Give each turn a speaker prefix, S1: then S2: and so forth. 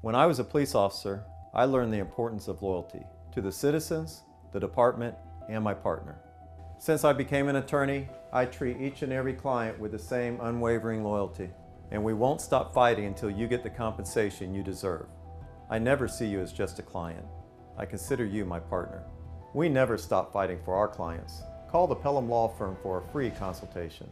S1: When I was a police officer, I learned the importance of loyalty to the citizens, the department, and my partner. Since I became an attorney, I treat each and every client with the same unwavering loyalty, and we won't stop fighting until you get the compensation you deserve. I never see you as just a client. I consider you my partner. We never stop fighting for our clients. Call the Pelham Law Firm for a free consultation.